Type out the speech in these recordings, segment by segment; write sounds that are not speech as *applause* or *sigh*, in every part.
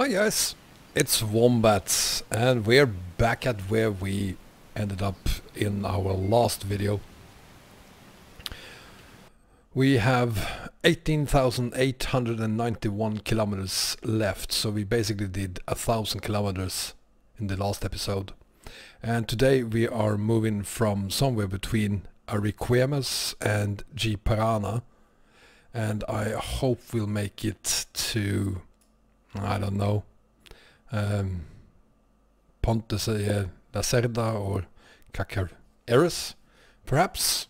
Oh, Hi guys, it's Wombats and we're back at where we ended up in our last video. We have 18,891 kilometers left, so we basically did a thousand kilometers in the last episode. And today we are moving from somewhere between Ariquemes and Ji-Parana and I hope we'll make it to I don't know, um, Ponte uh, Lacerda or Cacareras, perhaps.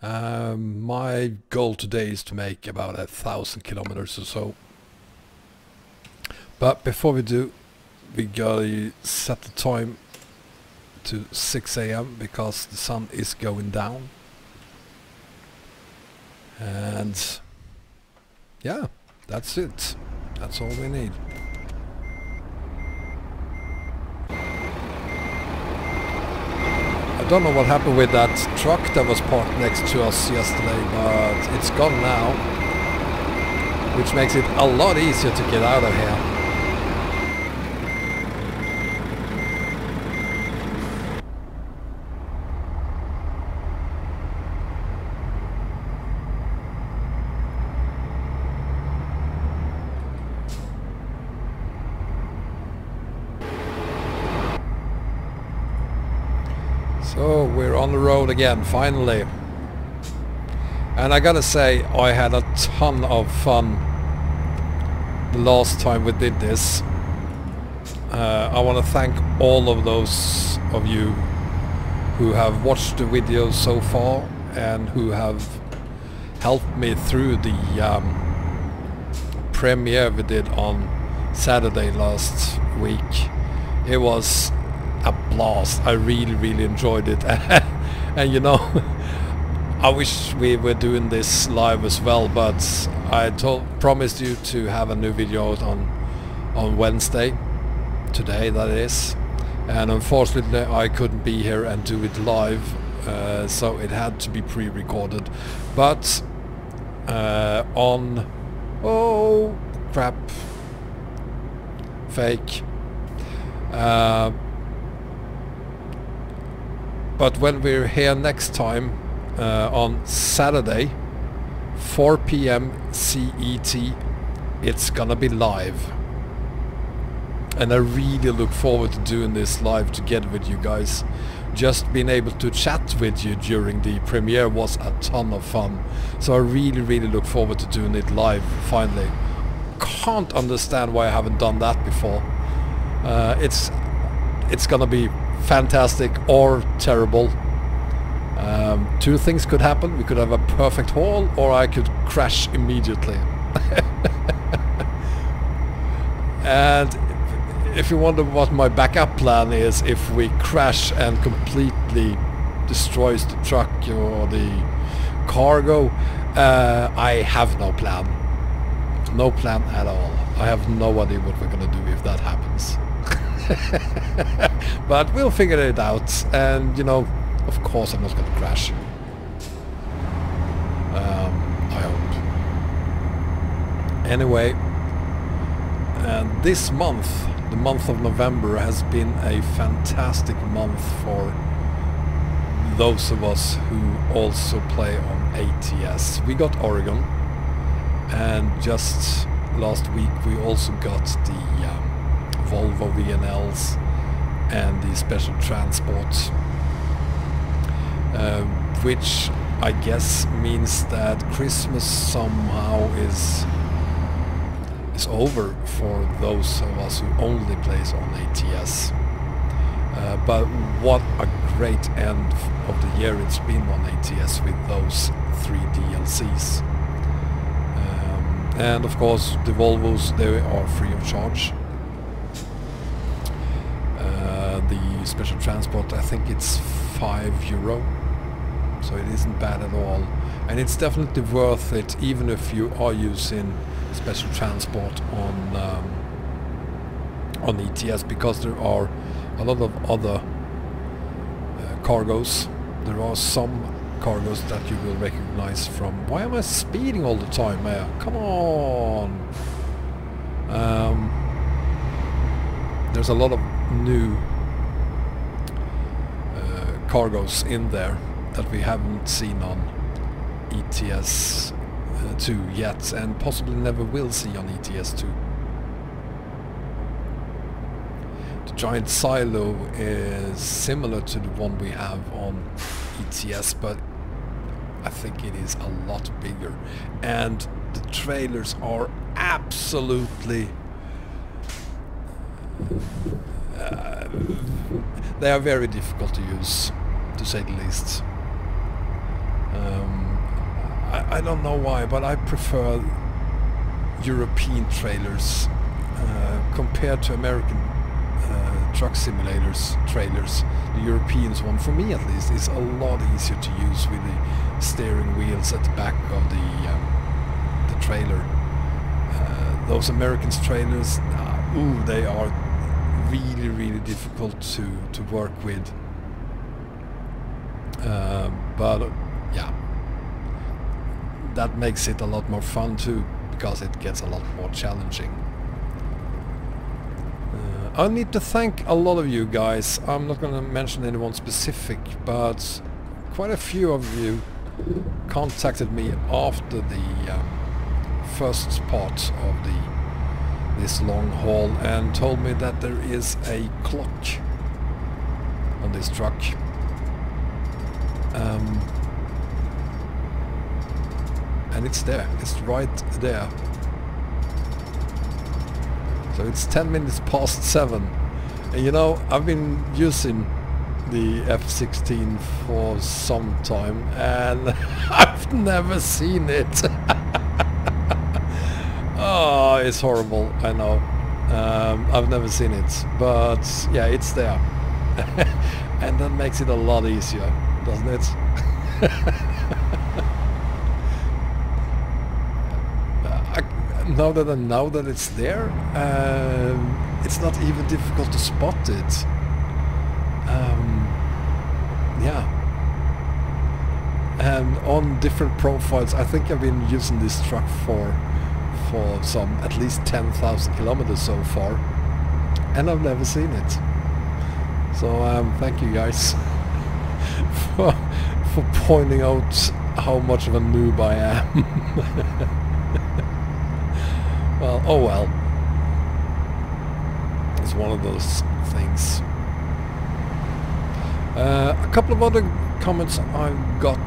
Um, my goal today is to make about a thousand kilometers or so. But before we do, we gotta set the time to 6 a.m. because the sun is going down. And yeah, that's it. That's all we need. I don't know what happened with that truck that was parked next to us yesterday, but it's gone now. Which makes it a lot easier to get out of here. So we're on the road again, finally. And I gotta say, I had a ton of fun the last time we did this. Uh, I want to thank all of those of you who have watched the videos so far and who have helped me through the um, premiere we did on Saturday last week. It was a blast. I really, really enjoyed it. *laughs* and you know, *laughs* I wish we were doing this live as well, but I told, promised you to have a new video on, on Wednesday, today that is. And unfortunately I couldn't be here and do it live, uh, so it had to be pre-recorded. But uh, on... Oh, crap. Fake. Uh, but when we're here next time uh, on Saturday 4 p.m. CET it's gonna be live. And I really look forward to doing this live together with you guys. Just being able to chat with you during the premiere was a ton of fun. So I really really look forward to doing it live finally. Can't understand why I haven't done that before. Uh, it's it's gonna be fantastic or terrible. Um, two things could happen. We could have a perfect haul or I could crash immediately. *laughs* and if you wonder what my backup plan is if we crash and completely destroys the truck or the cargo, uh, I have no plan. No plan at all. I have no idea what we're gonna do if that happens. *laughs* but we'll figure it out. And you know of course I'm not gonna crash. Um, I hope. Anyway and this month the month of November has been a fantastic month for those of us who also play on ATS we got Oregon and just last week we also got the um, Volvo VNLs and the special transport uh, which I guess means that Christmas somehow is is over for those of us who only plays on ATS uh, but what a great end of the year it's been on ATS with those three DLCs um, and of course the Volvos they are free of charge the special transport I think it's 5 euro. So it isn't bad at all. And it's definitely worth it even if you are using special transport on um, on ETS because there are a lot of other uh, cargoes. There are some cargoes that you will recognize from why am I speeding all the time Maya come on. Um, there's a lot of new cargoes in there that we haven't seen on ETS uh, 2 yet and possibly never will see on ETS 2. The giant silo is similar to the one we have on ETS but I think it is a lot bigger and the trailers are absolutely uh, they are very difficult to use to say the least. Um, I, I, don't know why but I prefer European trailers uh, compared to American uh, truck simulators trailers. The Europeans one for me at least is a lot easier to use with the steering wheels at the back of the um, the trailer. Uh, those Americans trailers uh, ooh they are really really difficult to to work with. Uh, but yeah. That makes it a lot more fun too because it gets a lot more challenging. Uh, I need to thank a lot of you guys. I'm not gonna mention anyone specific but quite a few of you contacted me after the uh, first part of the this long haul and told me that there is a clock on this truck. Um, and it's there, it's right there. So it's 10 minutes past 7. And you know, I've been using the F-16 for some time and *laughs* I've never seen it. *laughs* It's horrible, I know. Um, I've never seen it, but yeah, it's there. *laughs* and that makes it a lot easier, doesn't it? *laughs* I, now that I know that it's there, um, it's not even difficult to spot it. Um, yeah. And on different profiles, I think I've been using this truck for for some at least 10,000 kilometers so far and I've never seen it. So um, thank you guys *laughs* for, for pointing out how much of a noob I am. *laughs* Well oh well. It's one of those things. Uh, a couple of other comments I've got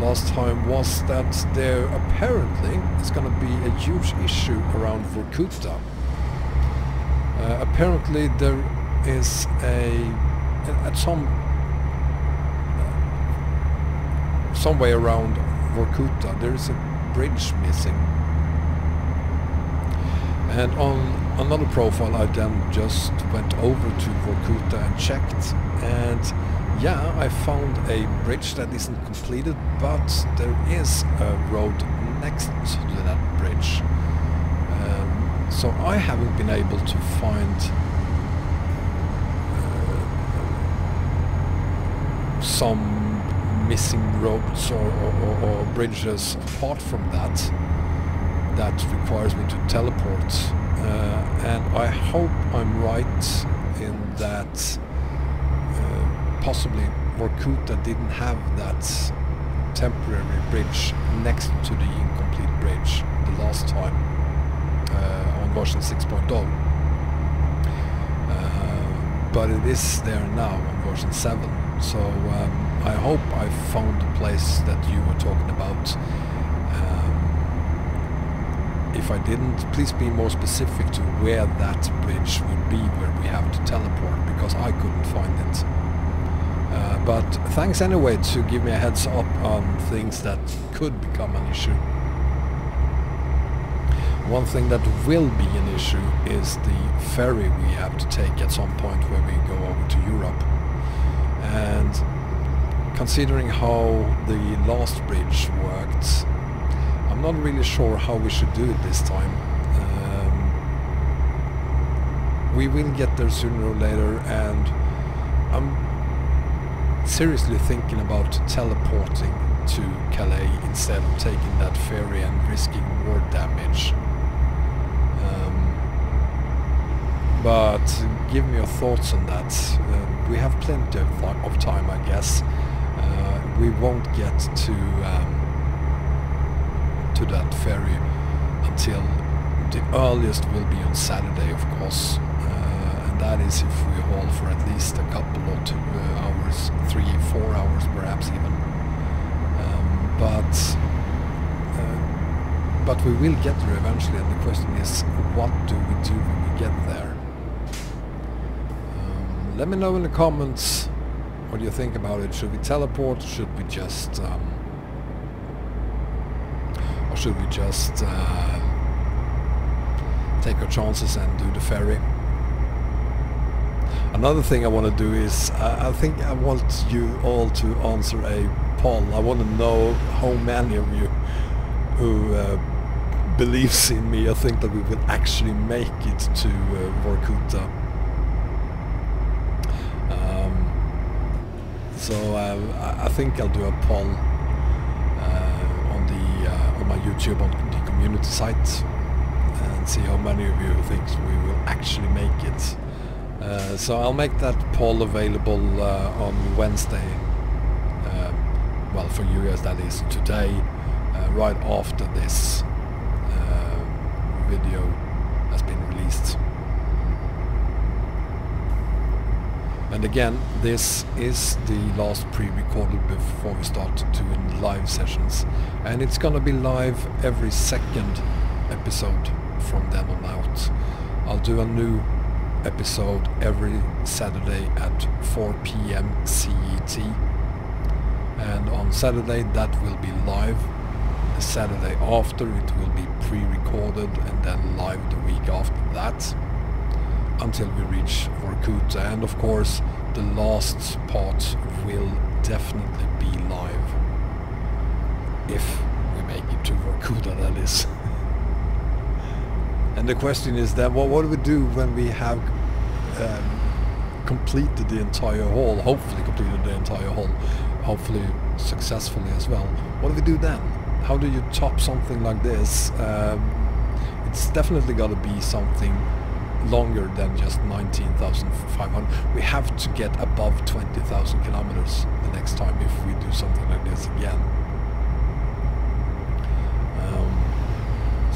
last time was that there apparently is going to be a huge issue around Vorkuta. Uh, apparently there is a at some uh, some way around Vorkuta there is a bridge missing and on another profile I then just went over to Vorkuta and checked and yeah, I found a bridge that isn't completed, but there is a road next to that bridge. Um, so I haven't been able to find uh, some missing roads or, or, or, bridges apart from that that requires me to teleport. Uh, and I hope I'm right in that possibly Vorkuta didn't have that temporary bridge next to the incomplete bridge the last time uh, on version 6.0 uh, but it is there now on version 7 so um, I hope I found the place that you were talking about. Um, if I didn't please be more specific to where that bridge would be where we have to teleport because I couldn't find it uh, but thanks anyway to give me a heads up on things that could become an issue. One thing that will be an issue is the ferry we have to take at some point where we go over to Europe. And considering how the last bridge worked, I'm not really sure how we should do it this time. Um, we will get there sooner or later and I'm seriously thinking about teleporting to Calais instead of taking that ferry and risking more damage. Um, but give me your thoughts on that. Uh, we have plenty of, of time, I guess. Uh, we won't get to um, to that ferry until the earliest will be on Saturday, of course, that is if we haul for at least a couple of two uh, hours, three, four hours, perhaps even. Um, but uh, but we will get there eventually, and the question is, what do we do when we get there? Um, let me know in the comments what you think about it. Should we teleport? Should we just um, or should we just uh, take our chances and do the ferry. Another thing I want to do is, uh, I think I want you all to answer a poll. I want to know how many of you who uh, believes in me or think that we will actually make it to uh, Vorkuta. Um, so uh, I think I'll do a poll uh, on the uh, on my YouTube on the community site and see how many of you think we will actually make it. Uh, so I'll make that poll available uh, on Wednesday. Uh, well, for you guys that is today, uh, right after this uh, video has been released. And again, this is the last pre-recorded before we start doing live sessions. And it's gonna be live every second episode from then on out. I'll do a new episode every Saturday at 4 p.m. CET and on Saturday that will be live. The Saturday after it will be pre-recorded and then live the week after that until we reach Vorkuta and of course the last part will definitely be live if we make it to Vorkuta *laughs* that is. And the question is then, well, what do we do when we have um, completed the entire haul, hopefully completed the entire haul, hopefully successfully as well. What do we do then? How do you top something like this? Um, it's definitely got to be something longer than just 19,500. We have to get above 20,000 kilometers the next time if we do something like this again.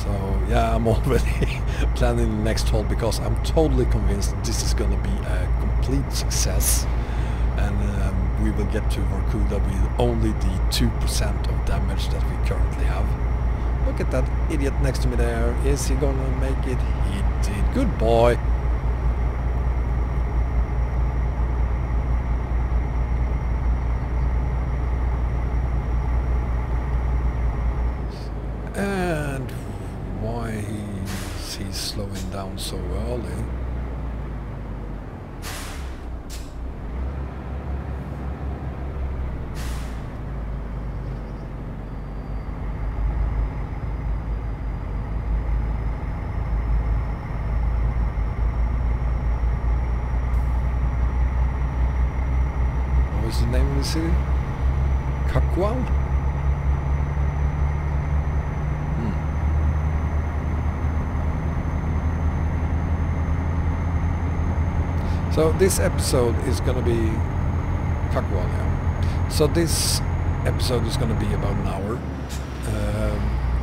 So yeah, I'm *laughs* already planning the next haul because I'm totally convinced this is going to be a complete success and um, we will get to Vorkuta with only the 2% of damage that we currently have. Look at that idiot next to me there. Is he going to make it? He did. Good boy. slowing down so early. What was the name of the city? Cacoal? So this episode is going to be Cacoal, yeah. So this episode is going to be about an hour. Um,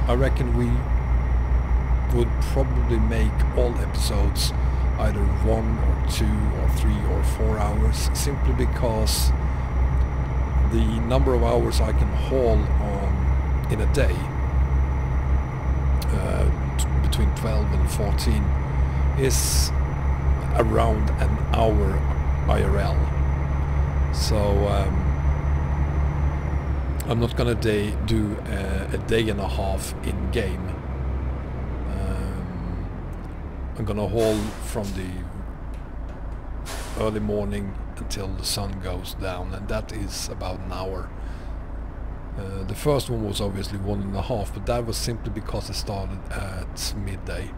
I reckon we would probably make all episodes either one or two or three or four hours simply because the number of hours I can haul on in a day uh, between 12 and 14 is around an hour IRL. So um, I'm not gonna day, do a, a, day and a half in game. Um, I'm gonna haul from the early morning until the sun goes down and that is about an hour. Uh, the first one was obviously one and a half but that was simply because it started at midday.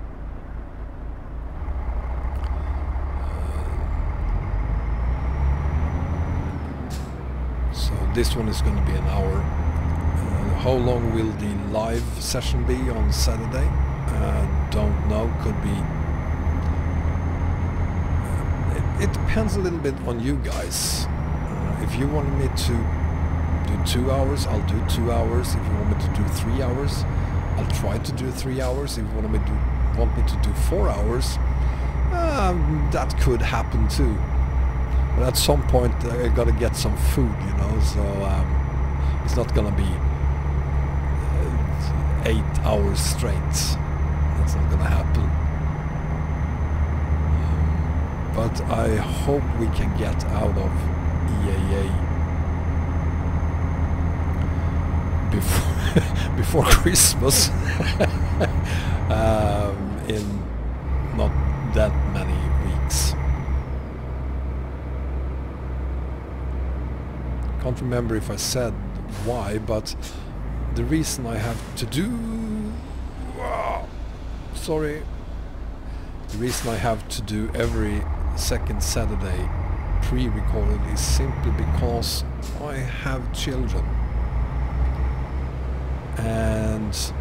This one is going to be an hour. Uh, how long will the live session be on Saturday? Uh, don't know. Could be it depends a little bit on you guys. Uh, if you want me to do two hours, I'll do two hours. If you want me to do three hours, I'll try to do three hours. If you want me to want me to do four hours, um, that could happen too. But at some point, I gotta get some food, you know. So um, it's not gonna be uh, eight hours straight. That's not gonna happen. Um, but I hope we can get out of EAA before *laughs* before Christmas *laughs* um, in not that many weeks. Can't remember if I said why, but the reason I have to do... Wow, sorry. The reason I have to do every second Saturday pre-recorded is simply because I have children. And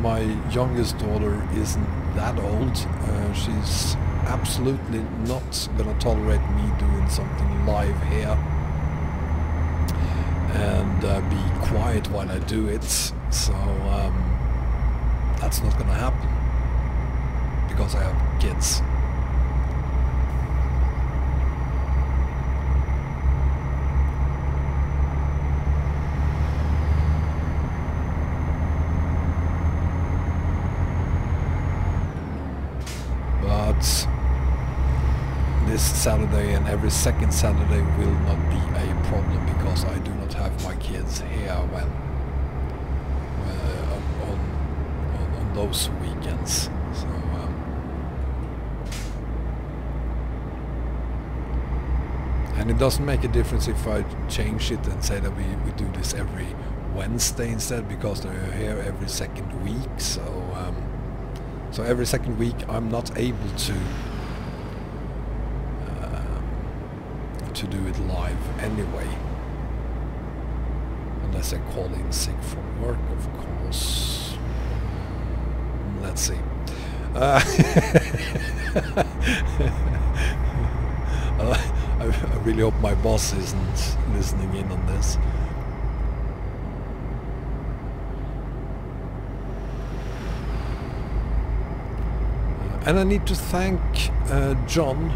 my youngest daughter isn't that old. Uh, she's absolutely not gonna tolerate me doing something live here and uh, be quiet while I do it. So um, that's not gonna happen because I have kids. But this Every second Saturday will not be a problem because I do not have my kids here when uh, on, on on those weekends. So um, and it doesn't make a difference if I change it and say that we, we do this every Wednesday instead because they're here every second week. So um, so every second week I'm not able to um, to do it live anyway. Unless I call in sick from work, of course. Let's see. Uh, *laughs* I, I really hope my boss isn't listening in on this. And I need to thank uh, John,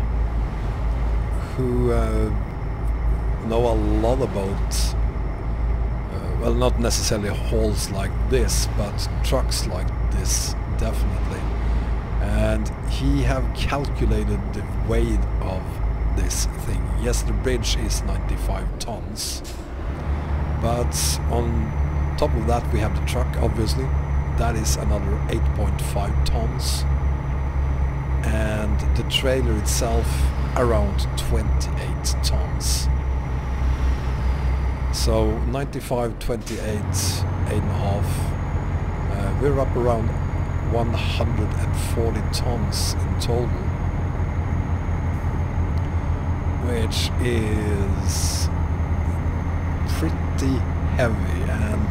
who uh, know a lot about, uh, well, not necessarily hauls like this, but trucks like this, definitely. And he have calculated the weight of this thing. Yes, the bridge is 95 tons, but on top of that we have the truck, obviously. That is another 8.5 tons and the trailer itself around 28 tons. So 95, 28, 8.5. Uh, we're up around 140 tons in total. Which is pretty heavy and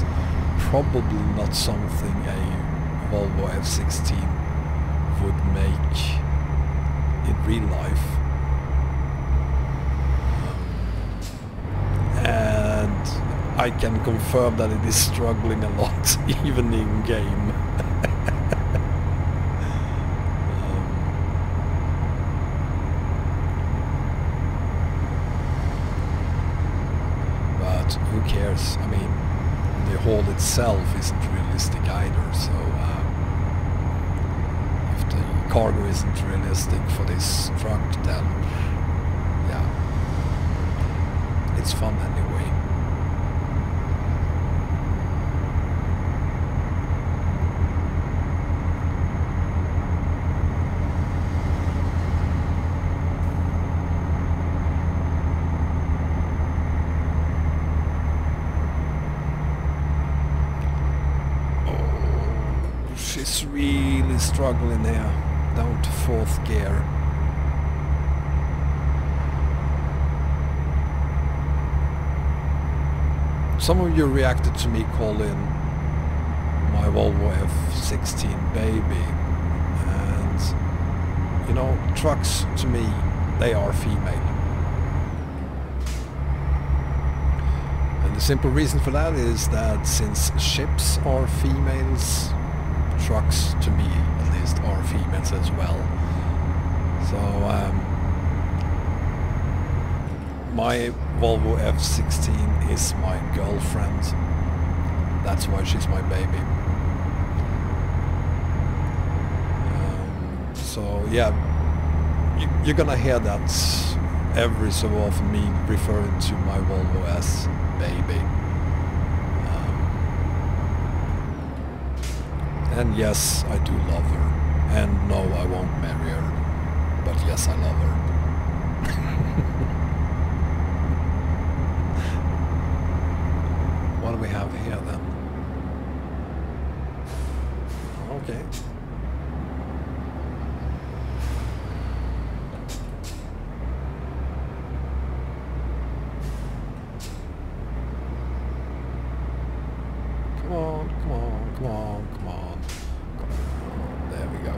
probably not something a Volvo F16 would make in real life. Um, and I can confirm that it is struggling a lot, *laughs* even in game. um, but who cares? I mean, the haul itself isn't realistic either, so um, if the cargo isn't realistic for this truck, then yeah, it's fun anyway. Oh, she's really struggling here, down to fourth gear. Some of you reacted to me calling my Volvo F16 baby and you know trucks to me they are female. And the simple reason for that is that since ships are females, trucks to me at least are females as well. So um, my Volvo F16 is my girlfriend. That's why she's my baby. Um, so yeah, you, you're gonna hear that every so often me referring to my Volvo as baby. Um, and yes, I do love her. And no, I won't marry her. But yes, I love her. what do we have here then? Okay. Come on, come on, come on, come on. Come on. There we go.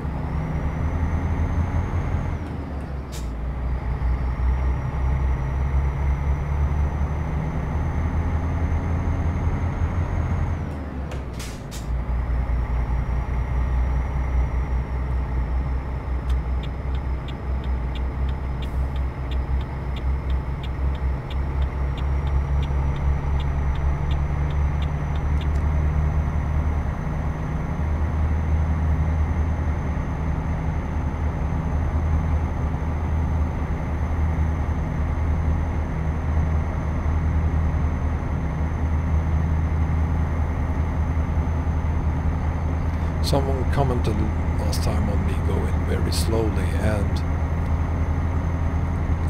Someone commented last time on me going very slowly and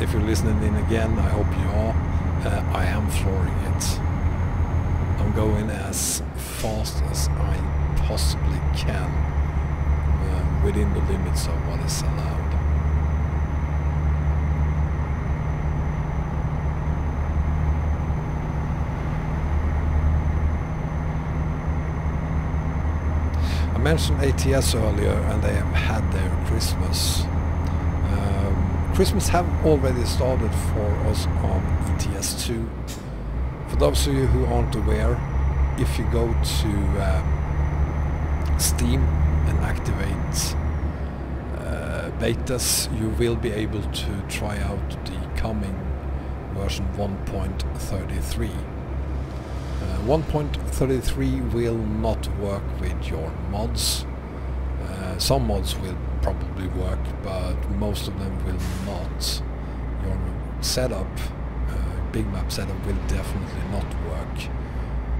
if you're listening in again, I hope you are, uh, I am flooring it. I'm going as fast as I possibly can uh, within the limits of what is allowed. I mentioned ATS earlier and they have had their Christmas. Um, Christmas have already started for us on ETS2. For those of you who aren't aware, if you go to um, Steam and activate uh, betas, you will be able to try out the coming version 1.33. Uh, 1.33 will not work with your mods. Uh, some mods will probably work, but most of them will not. Your setup, uh, big map setup, will definitely not work.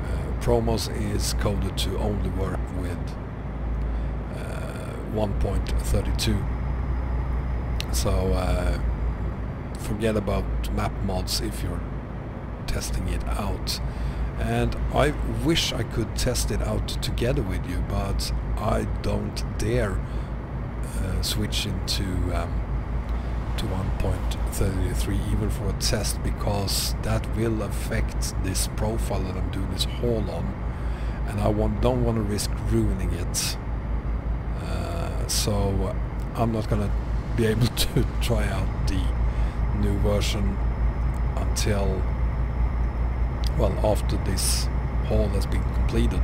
Uh, ProMods is coded to only work with uh, 1.32. So uh, forget about map mods if you're testing it out and I wish I could test it out together with you but I don't dare uh, switch into um, to 1.33 even for a test because that will affect this profile that I'm doing this haul on and I want, don't want to risk ruining it. Uh, so I'm not gonna be able *laughs* to try out the new version until well after this haul has been completed.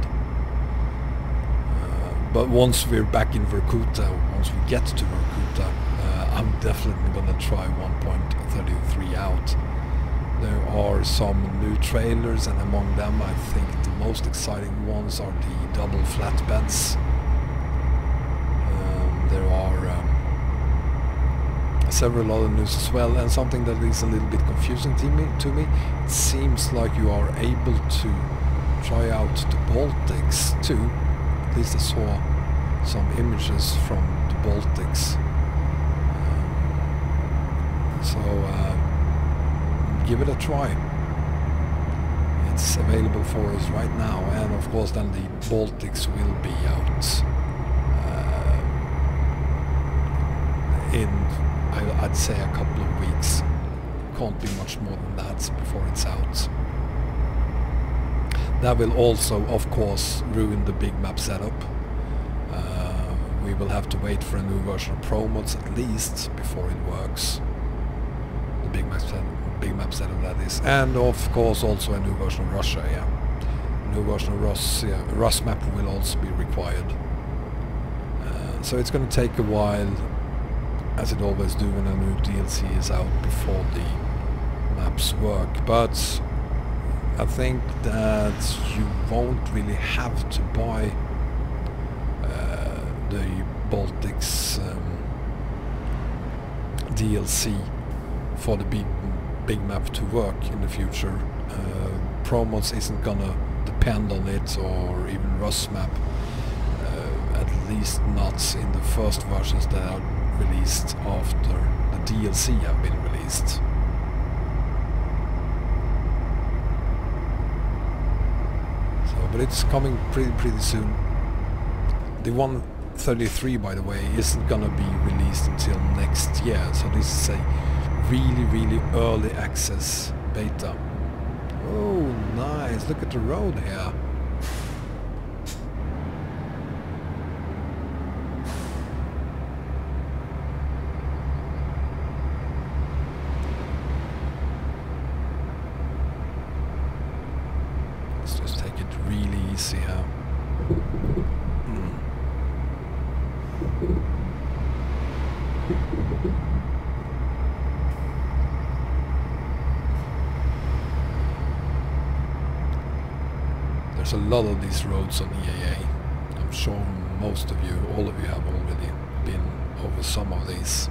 Uh, but once we're back in Vorkuta, once we get to Vorkuta, uh, I'm definitely gonna try 1.33 out. There are some new trailers and among them I think the most exciting ones are the double flatbeds. Um, there are um, several other news as well and something that is a little bit confusing to me, to me it seems like you are able to try out the Baltics too. At least I saw some images from the Baltics. Um, so uh, give it a try. It's available for us right now and of course then the Baltics will be out uh, in I'd say a couple of weeks. Can't be much more than that before it's out. That will also, of course, ruin the big map setup. Uh, we will have to wait for a new version of ProMods at least before it works. The big map set, big map setup that is, and of course also a new version of Russia. Yeah, new version of Rus. Yeah, Rus map will also be required. Uh, so it's going to take a while, as it always do when a new DLC is out before the maps work. But I think that you won't really have to buy uh, the Baltics um, DLC for the big big map to work in the future. Uh, Promods isn't gonna depend on it or even Rus map, uh, at least not in the first versions that are released after the DLC have been released. So, but it's coming pretty pretty soon. The 133 by the way isn't gonna be released until next year, so this is a really really early access beta. Oh nice, look at the road here. Let's just take it really easy here. Mm. There's a lot roads on EAA. I'm sure most of you, all of you have already been over some of these.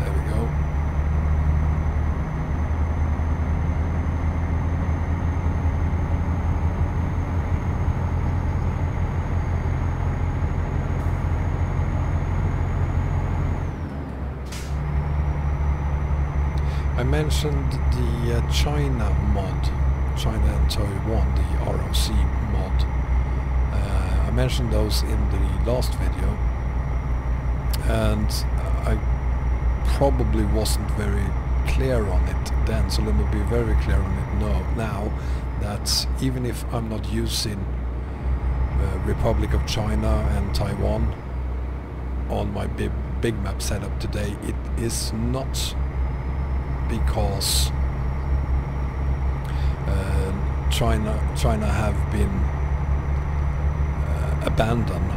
There we go. I mentioned the uh, China mod, China and Taiwan, the ROC mod. Uh, I mentioned those in the last video, and I probably wasn't very clear on it then, so let me be very clear on it no, now, that even if I'm not using uh, Republic of China and Taiwan on my big, big map setup today, it is not because uh, China China have been uh, abandoned.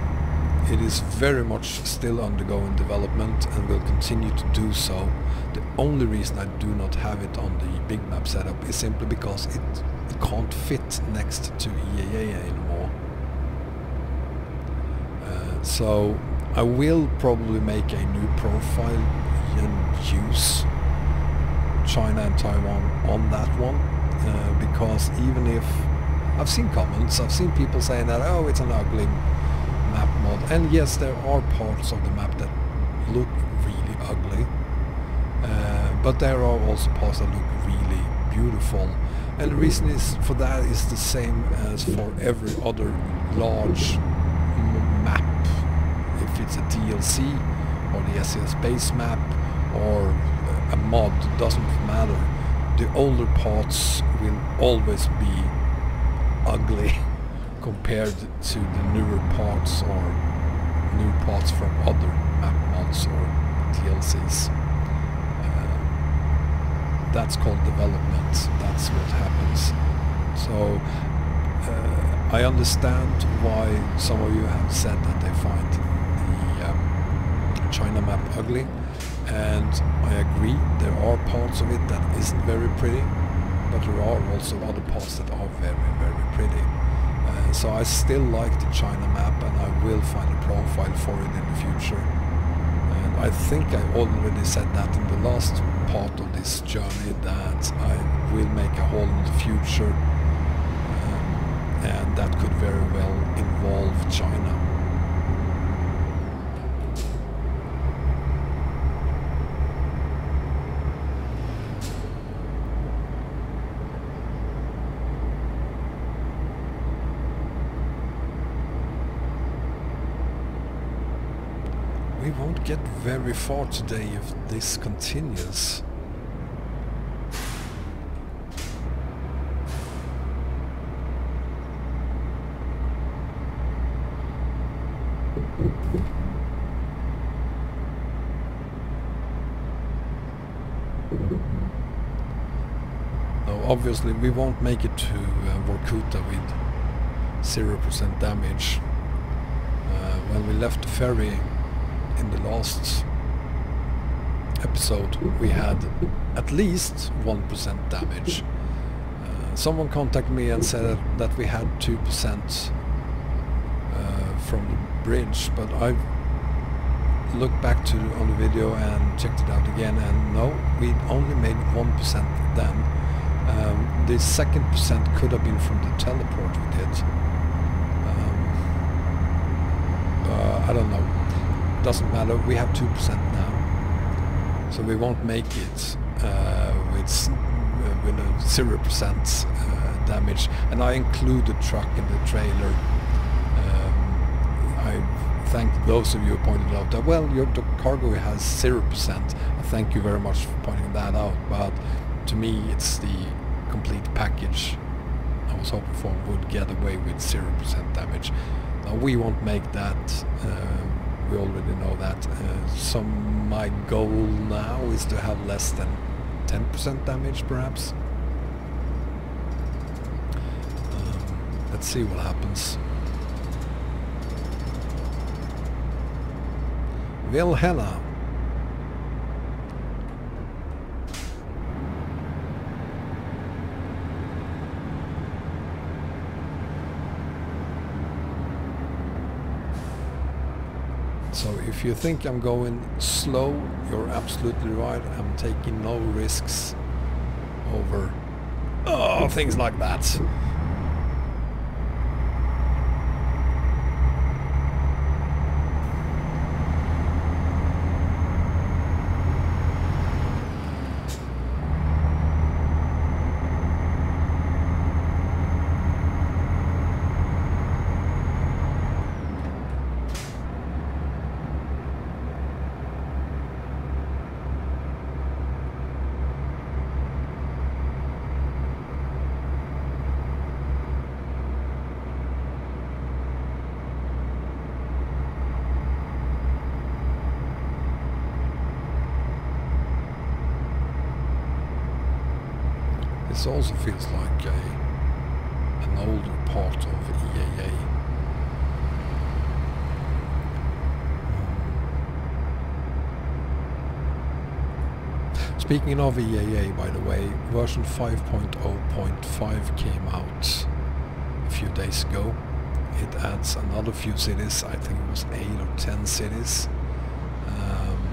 It is very much still undergoing development and will continue to do so. The only reason I do not have it on the big map setup is simply because it, it can't fit next to EAA anymore. Uh, so I will probably make a new profile and use China and Taiwan on that one uh, because even if I've seen comments, I've seen people saying that oh it's an ugly map mod. And yes there are parts of the map that look really ugly uh, but there are also parts that look really beautiful. And the reason is for that is the same as for every other large map. If it's a DLC or the SCS base map or a mod doesn't matter. The older parts will always be ugly *laughs* compared to the newer parts or new parts from other map mods or DLCs uh, that's called development. That's what happens. So uh, I understand why some of you have said that they find the um, China map ugly and I agree there are parts of it that isn't very pretty but there are also other parts that are very very pretty. Uh, so I still like the China map and I will find a profile for it in the future. And I think I already said that in the last part of this journey that I will make a hole in the future. Um, and that could very well involve China won't get very far today if this continues. Now obviously we won't make it to uh, Vorkuta with 0% damage. Uh, when we left the ferry in the last episode we had at least 1% damage. Uh, someone contacted me and said that, we had 2% uh, from the bridge but I looked back to on the video and checked it out again and no, we only made 1% then um, the second percent could have been from the teleport we did. Um, uh, I don't know. Doesn't matter. We have 2% now. So we won't make it uh, with, uh, with a 0% uh, damage. And I include the truck in the trailer. Um, I thank those of you who pointed out that, well, your the cargo has 0%. I thank you very much for pointing that out. But to me it's the complete package I was hoping for would get away with 0% damage. Now we won't make that, uh, we already know that. Uh, so my goal now is to have less than 10% damage perhaps. Um, let's see what happens. Vilhena So if you think I'm going slow, you're absolutely right. I'm taking no risks over oh, things like that. This also feels like a an older part of EAA. Speaking of EAA, by the way, version 5.0.5 came out a few days ago. It adds another few cities, I think it was 8 or 10 cities. Um,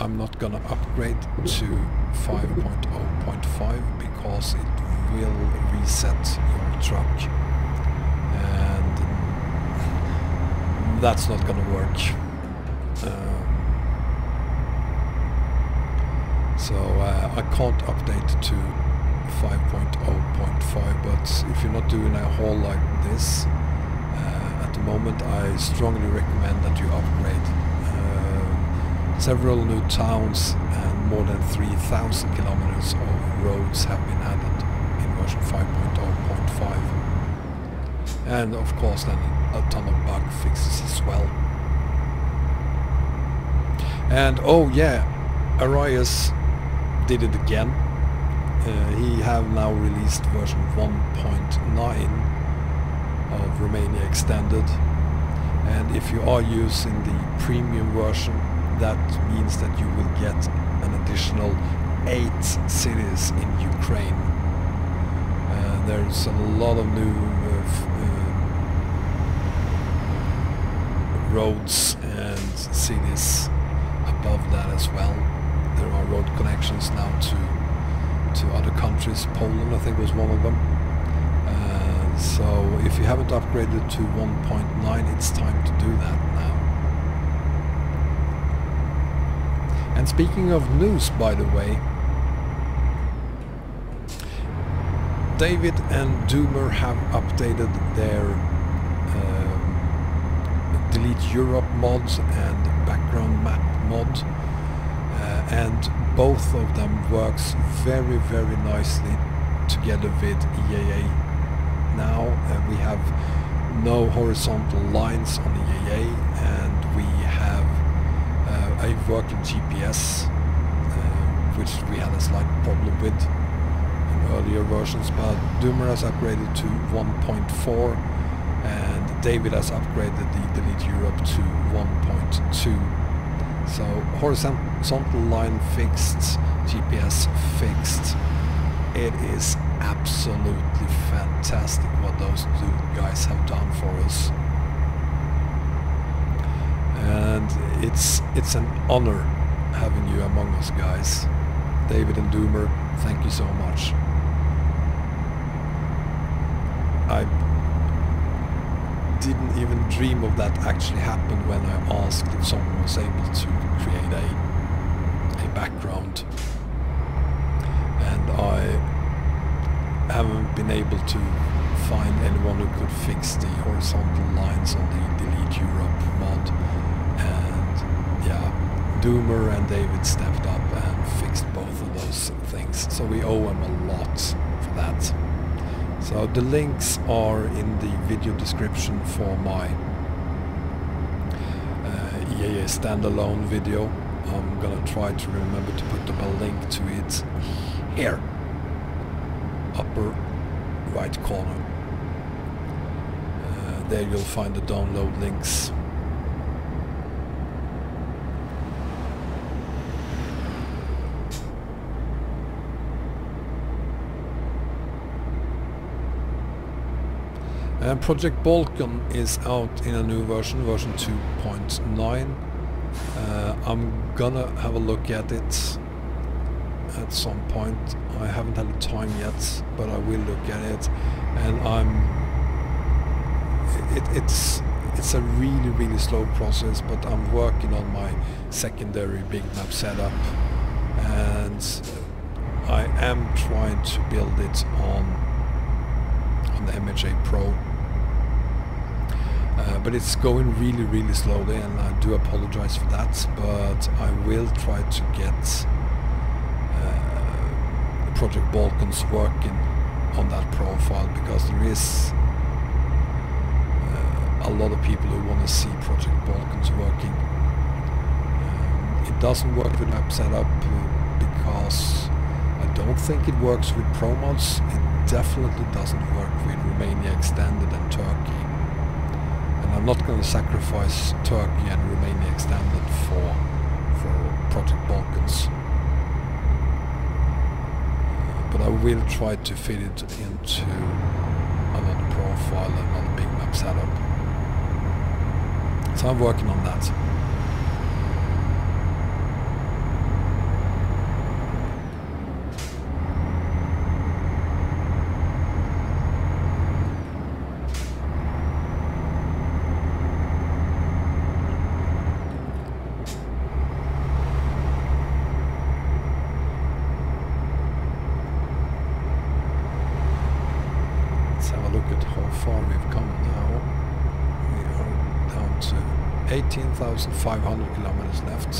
I'm not gonna upgrade to 5.0.5 because it will reset your truck and that's not gonna work. Um, so uh, I can't update to 5.0.5 but if you're not doing a haul like this uh, at the moment I strongly recommend that you upgrade Several new towns and more than 3,000 kilometers of roads have been added in version 5.0.5. And of course then a ton of bug fixes as well. And oh yeah, Arias did it again. Uh, he have now released version 1.9 of Romania Extended and if you are using the premium version that means that you will get an additional eight cities in Ukraine. Uh, there's a lot of new uh, roads and cities above that as well. There are road connections now to to other countries. Poland, I think, was one of them. Uh, so if you haven't upgraded to 1.9, it's time to do that now. And speaking of news, by the way, David and Doomer have updated their uh, Delete Europe mods and background map mod uh, and both of them works very very nicely together with EAA now uh, we have no horizontal lines on EAA uh, a working GPS uh, which we had a slight problem with in earlier versions but Doomer has upgraded to 1.4 and David has upgraded the Delete Europe to 1.2 so horizontal line fixed GPS fixed it is absolutely fantastic what those two guys have done for us and it's it's an honor having you among us guys. David and Doomer thank you so much. I didn't even dream of that actually happened when I asked if someone was able to create a a background. And I haven't been able to find anyone who could fix the horizontal lines on the Delete Europe mod Doomer and David stepped up and fixed both of those things so we owe him a lot for that. So the links are in the video description for my uh, EAA standalone video. I'm gonna try to remember to put up a link to it here, upper right corner. Uh, there you'll find the download links. Uh, Project Balkan is out in a new version, version 2.9. Uh, I'm gonna have a look at it at some point. I haven't had the time yet, but I will look at it. And I'm... It, it's it's a really really slow process, but I'm working on my secondary big map setup, and I am trying to build it on on the MHA Pro. Uh, but it's going really really slowly and I do apologize for that but I will try to get uh, Project Balkans working on that profile because there is uh, a lot of people who want to see Project Balkans working. Um, it doesn't work with map setup because I don't think it works with ProMods. It definitely doesn't work with Romania Extended and Turkey. And I'm not going to sacrifice Turkey and Romania Extended for, for Project Balkans. Uh, but I will try to fit it into another profile, and another big map setup. So I'm working on that. Let's have a look at how far we've come now. We are down to 18,500 kilometers left.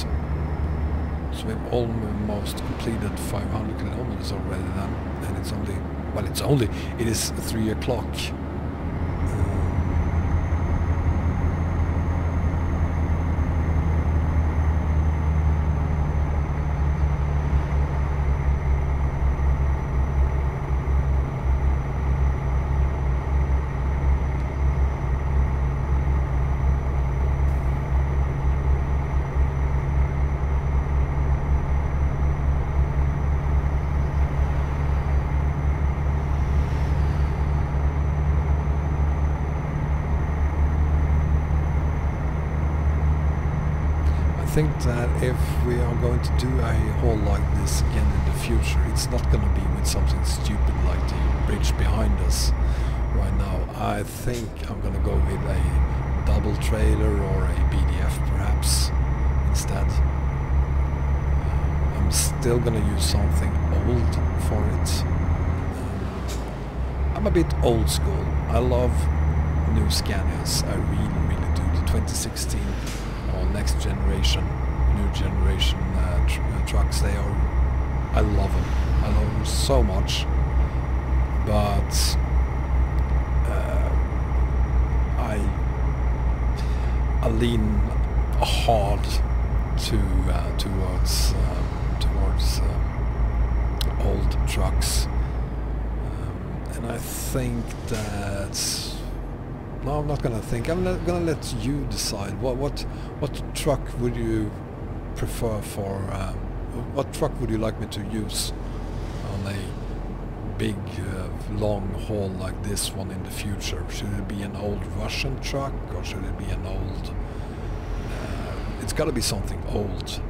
So we've almost completed 500 kilometers already then. And it's only, well it's only, it is 3 o'clock. Um, I think that if going to do a haul like this again in the future, it's not going to be with something stupid like the bridge behind us right now. I think I'm going to go with a double trailer or a BDF perhaps instead. I'm still going to use something old for it. I'm a bit old school. I love new Scanias. I really, really do. The 2016 or next generation new generation uh, tr uh, trucks. They are, I love them. I love them so much. But uh, I, I lean hard to uh, towards um, towards um, old trucks, um, and I think that no, I'm not gonna think. I'm gonna let you decide. What what what truck would you prefer for? Um, what truck would you like me to use on a big uh, long haul like this one in the future? Should it be an old Russian truck or should it be an old? Uh, it's got to be something old,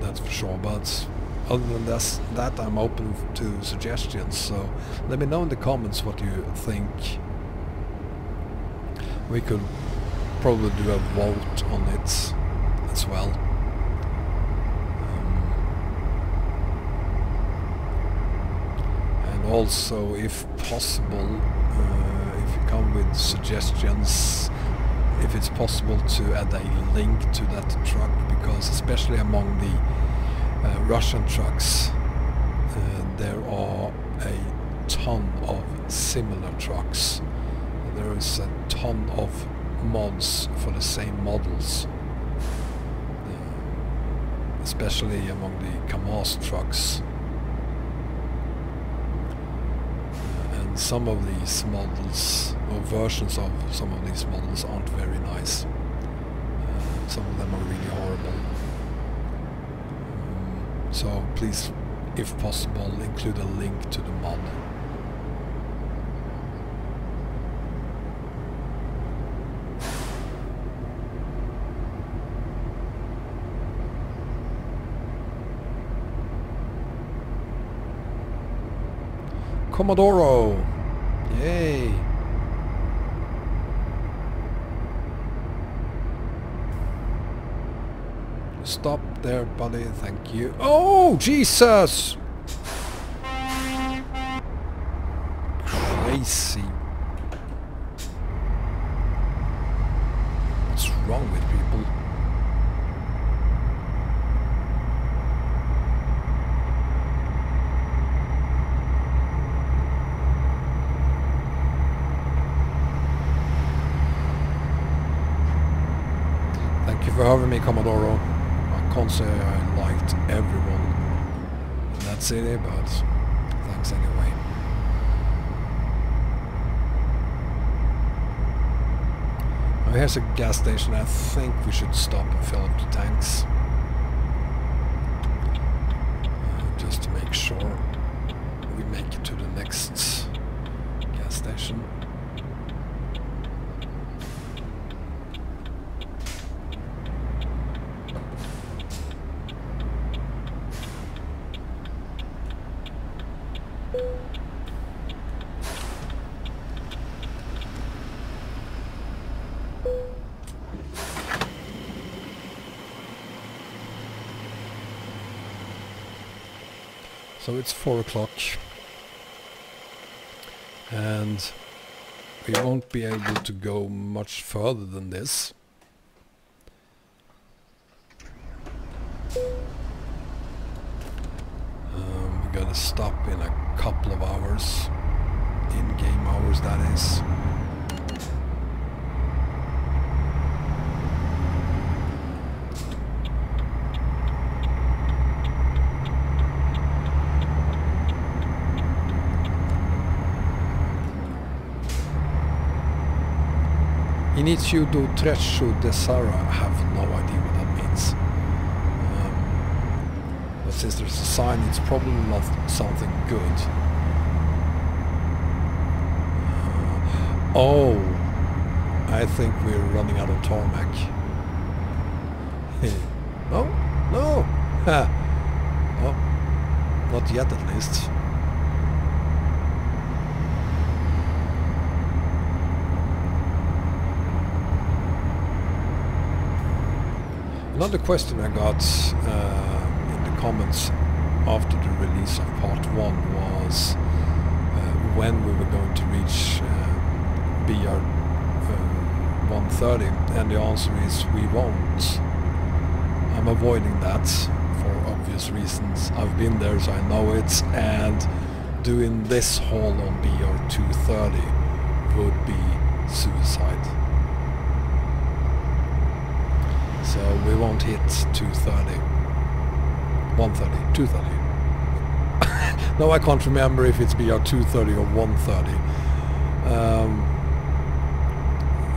that's for sure. But other than that, I'm open to suggestions. So let me know in the comments what you think we could probably do a vote on it as well. Um, and also, if possible, uh, if you come with suggestions, if it's possible to add a link to that truck, because especially among the uh, Russian trucks, uh, there are a ton of similar trucks there is a ton of mods for the same models. Uh, especially among the KAMAZ trucks. Uh, and some of these models, or versions of some of these models aren't very nice. Uh, some of them are really horrible. Um, so please, if possible, include a link to the mod. Comodoro. Yay. Stop there, buddy. Thank you. Oh, Jesus! Crazy. What's wrong with people? for having me, Comodoro. Say I liked everyone in that city, eh, but thanks anyway. Now here's a gas station. I think we should stop and fill up the tanks. Uh, just to make sure we make it to the next gas station. So it's 4 o'clock and we won't be able to go much further than this. Um, we gotta stop in a couple of hours, in-game hours that is. Initio do trecho de Sara, I have no idea what that means. Um, but since there's a sign, it's probably not something good. Uh, oh, I think we're running out of tarmac. *laughs* no, *laughs* no, not yet at least. Another question I got uh, in the comments after the release of part 1 was uh, when we were going to reach uh, BR uh, 130 and the answer is we won't. I'm avoiding that for obvious reasons. I've been there so I know it and doing this haul on BR230 would be suicide. So we won't hit 230. 130, 230. *laughs* no, I can't remember if it's BR230 or 130. Um,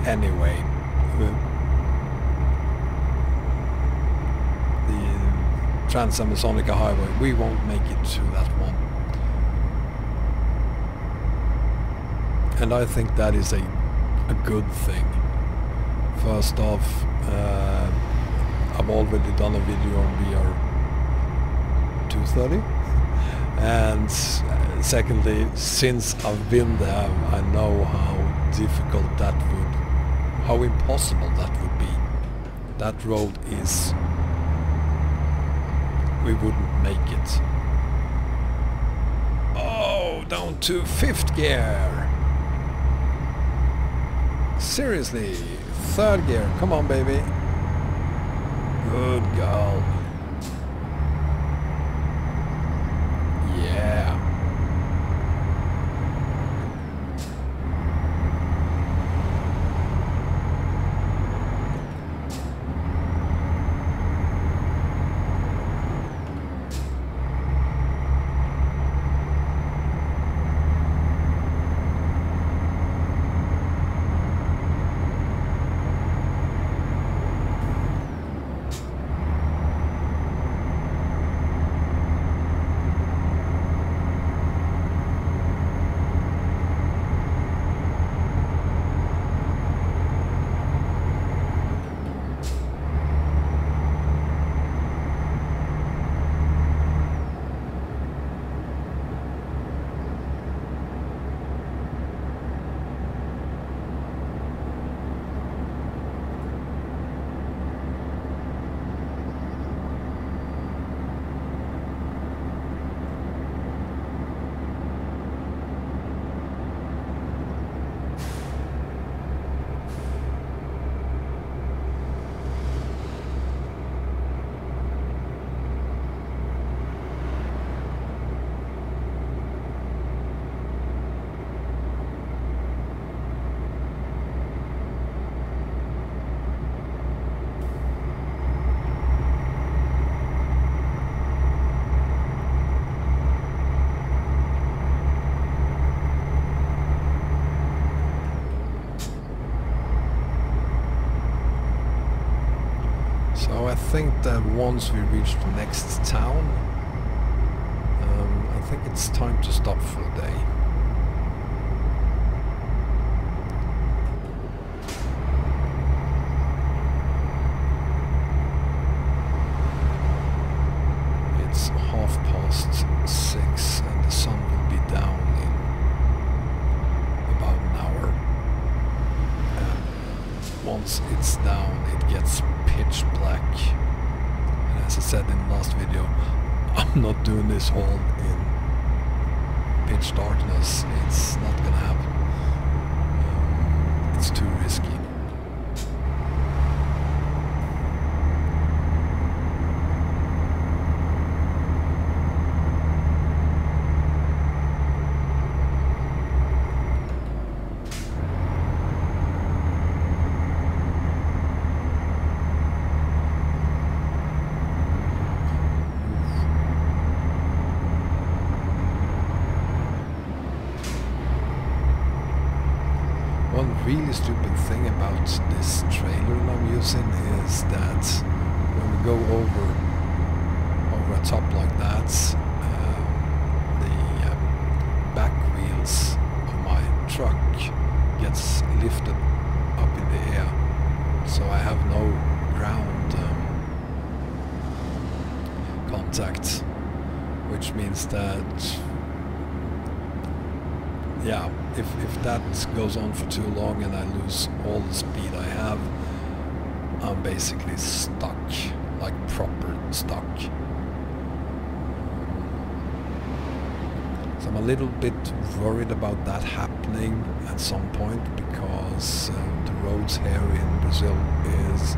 anyway, the, the Trans-Amazonica Highway, we won't make it to that one. And I think that is a, a good thing. First off, uh, I've already done a video on BR 230 and uh, secondly since I've been there I know how difficult that would how impossible that would be. That road is we wouldn't make it. Oh down to fifth gear. Seriously third gear. Come on baby Good girl. Yeah. think that once we reach the next town, um, I think it's time to stop for the day. It's half past six and the sun will be down in about an hour. And once it's down it gets pitch black. And as I said in the last video, I'm not doing this all in pitch darkness. It's not gonna happen. Um, it's too risky. One really stupid thing about this trailer I'm using is that when we go over over a top like that, um, the um, back wheels of my truck gets lifted up in the air, so I have no ground um, contact, which means that yeah, if, if that goes on for too long and I lose all the speed I have, I'm basically stuck, like proper stuck. So I'm a little bit worried about that happening at some point because uh, the roads here in Brazil is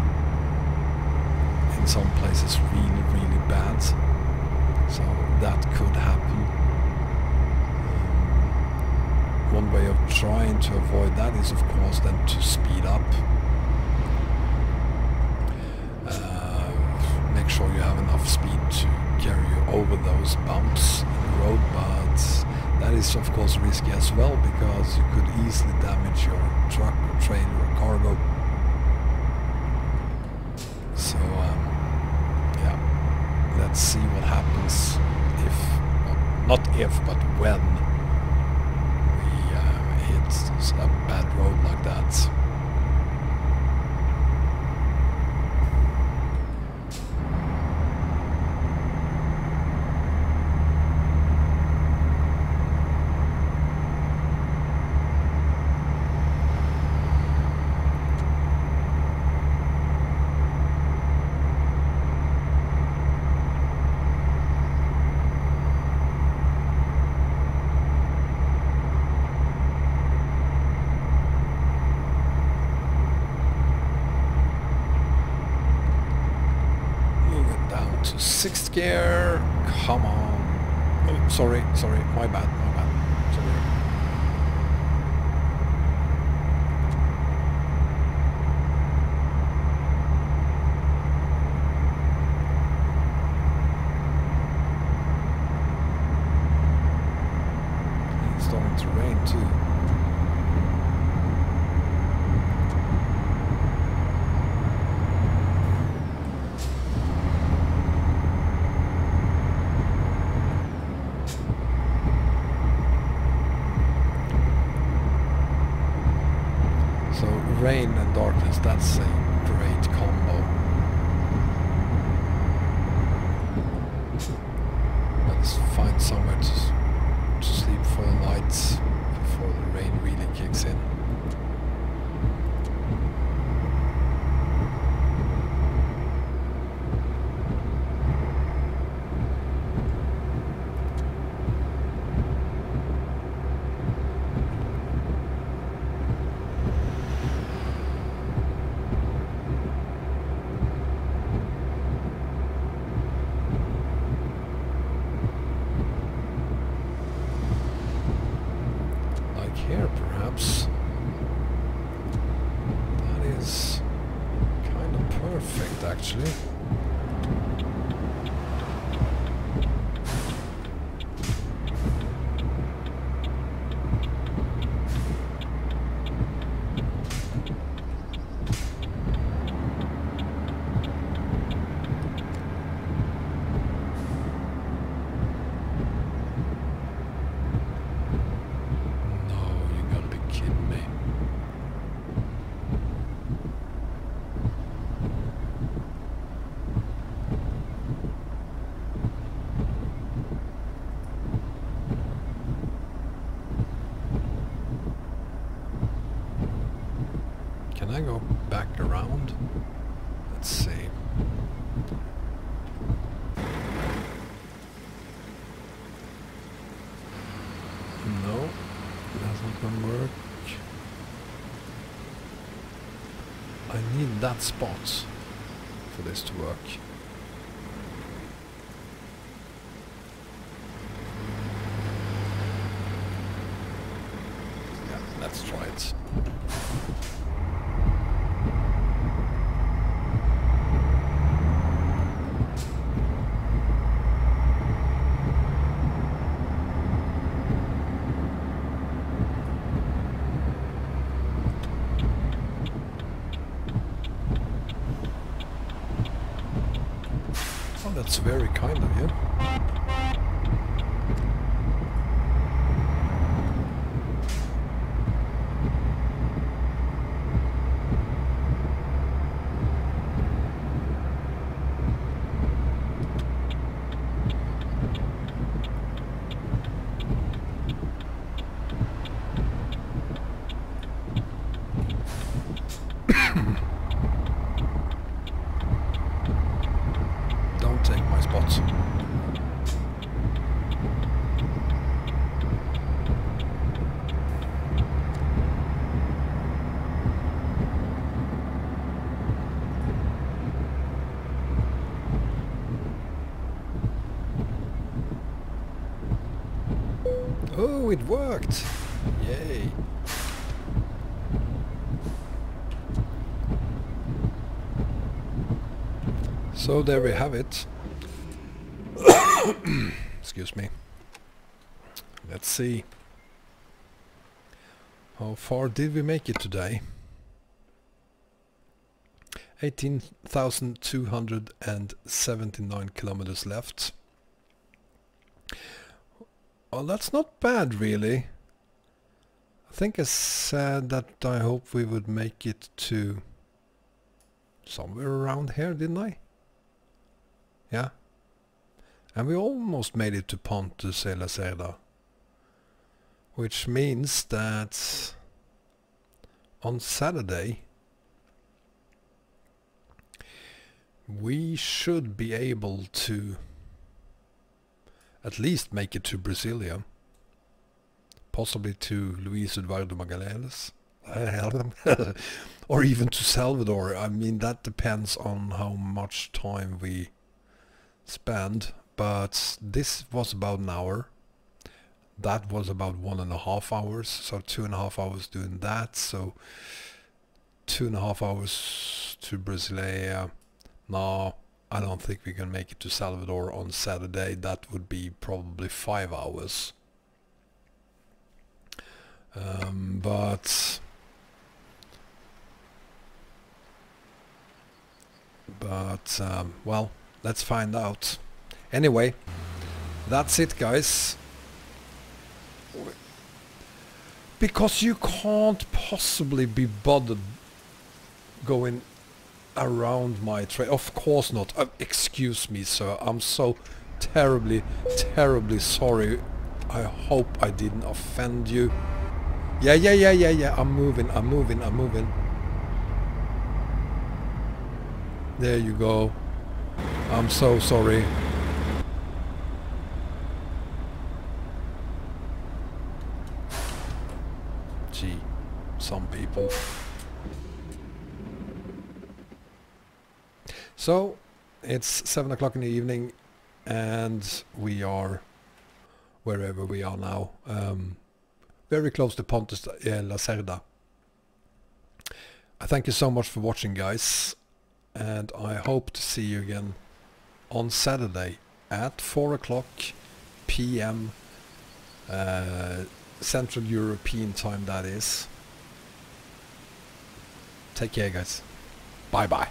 in in some places really, really bad. So that could happen. Um, one way of trying to avoid that is of course then to speed up. Uh, make sure you have enough speed to carry you over those bumps in the road, but that is of course risky as well because you could easily damage your truck or trailer or cargo. So um, yeah, let's see what happens if, not if, but when we uh, hit a bad road like that. Moving down to gear. Come on. Oh, sorry, sorry, my bad. That spot for this to work. *laughs* Don't take my spots. Oh, it worked! So there we have it. *coughs* Excuse me. Let's see. How far did we make it today? 18,279 kilometers left. Well, that's not bad really. I think I said that I hope we would make it to somewhere around here, didn't I? Yeah. And we almost made it to Pontus e la Cerda. Which means that on Saturday we should be able to at least make it to Brasilia. Possibly to Luis Eduardo Magalhães. *laughs* or even to Salvador. I mean that depends on how much time we spend. But this was about an hour. That was about one and a half hours. So two and a half hours doing that. So two and a half hours to Brasilia. No, I don't think we can make it to Salvador on Saturday. That would be probably five hours. Um, but but um, well let's find out anyway that's it guys because you can't possibly be bothered going around my train. Of course not. Uh, excuse me, sir. I'm so terribly, terribly sorry. I hope I didn't offend you. Yeah, yeah, yeah, yeah, yeah. I'm moving, I'm moving, I'm moving. There you go. I'm so sorry. Gee, some people. So it's seven o'clock in the evening and we are wherever we are now. Um, very close to Pontes eh, Lacerda. I thank you so much for watching guys and I hope to see you again on Saturday at 4 o'clock p.m. Uh, Central European time that is. Take care guys. Bye bye.